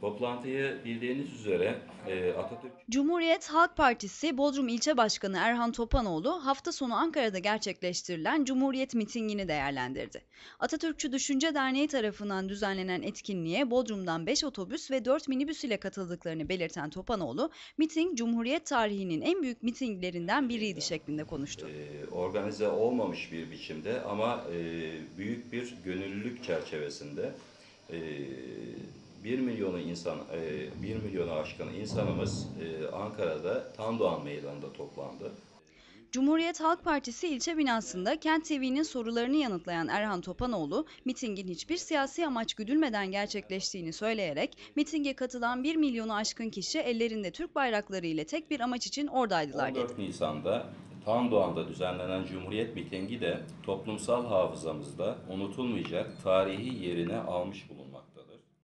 Toplantıyı bildiğiniz üzere e, Atatürk Cumhuriyet Halk Partisi Bodrum İlçe Başkanı Erhan Topanoğlu hafta sonu Ankara'da gerçekleştirilen Cumhuriyet mitingini değerlendirdi. Atatürkçü Düşünce Derneği tarafından düzenlenen etkinliğe Bodrum'dan 5 otobüs ve 4 minibüs ile katıldıklarını belirten Topanoğlu, miting Cumhuriyet tarihinin en büyük mitinglerinden biriydi şeklinde konuştu. e, organize olmamış bir biçimde ama e, büyük bir gönüllülük çerçevesinde e, 1 milyonu insan, e, 1 milyonu aşkın insanımız e, Ankara'da Tandoğan Meydanı'nda toplandı. Cumhuriyet Halk Partisi ilçe binasında Kent TV'nin sorularını yanıtlayan Erhan Topanoğlu, mitingin hiçbir siyasi amaç güdülmeden gerçekleştiğini söyleyerek, mitinge katılan 1 milyonu aşkın kişi ellerinde Türk bayrakları ile tek bir amaç için oradaydılar dedi. 14 Nisan'da Tandoğan'da düzenlenen Cumhuriyet mitingi de toplumsal hafızamızda unutulmayacak tarihi yerini almış bulunmaktadır.